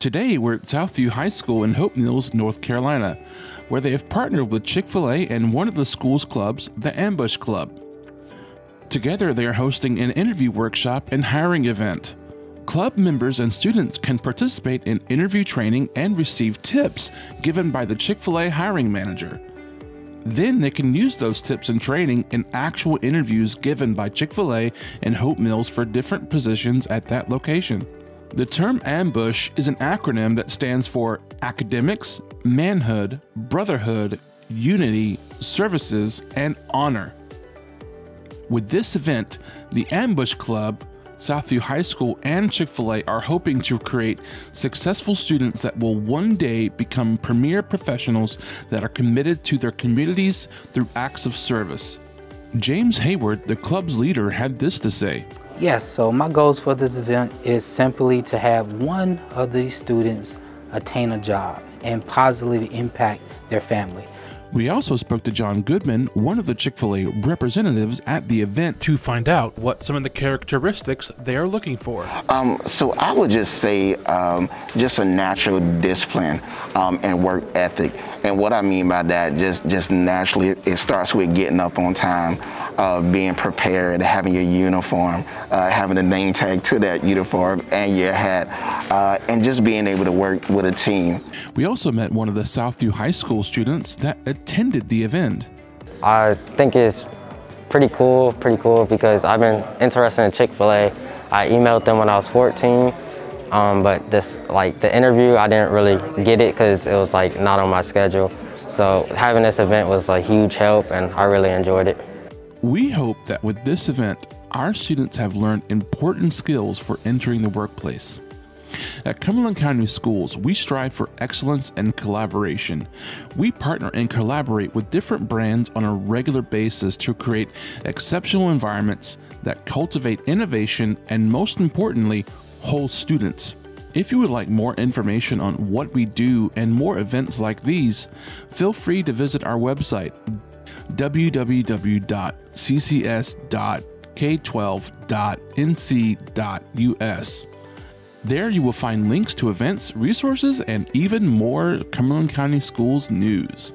Today, we're at South View High School in Hope Mills, North Carolina, where they have partnered with Chick fil A and one of the school's clubs, the Ambush Club. Together, they are hosting an interview workshop and hiring event. Club members and students can participate in interview training and receive tips given by the Chick fil A hiring manager. Then they can use those tips and training in actual interviews given by Chick fil A and Hope Mills for different positions at that location. The term ambush is an acronym that stands for academics, manhood, brotherhood, unity, services, and honor. With this event, the Ambush Club, South View High School, and Chick fil A are hoping to create successful students that will one day become premier professionals that are committed to their communities through acts of service. James Hayward, the club's leader, had this to say. Yes, so my goals for this event is simply to have one of these students attain a job and positively impact their family. We also spoke to John Goodman, one of the Chick fil A representatives at the event, to find out what some of the characteristics they are looking for. Um, so I would just say um, just a natural discipline um, and work ethic. And what I mean by that, just, just naturally, it starts with getting up on time, uh, being prepared, having your uniform, uh, having a name tag to that uniform and your hat, uh, and just being able to work with a team. We also met one of the South View High School students that attended the event. I think it's pretty cool, pretty cool because I've been interested in Chick-fil-A. I emailed them when I was 14, um, but this like the interview, I didn't really get it because it was like not on my schedule. So having this event was a huge help and I really enjoyed it. We hope that with this event, our students have learned important skills for entering the workplace. At Cumberland County Schools, we strive for excellence and collaboration. We partner and collaborate with different brands on a regular basis to create exceptional environments that cultivate innovation and, most importantly, hold students. If you would like more information on what we do and more events like these, feel free to visit our website www.ccs.k12.nc.us. There you will find links to events, resources, and even more Cumberland County Schools news.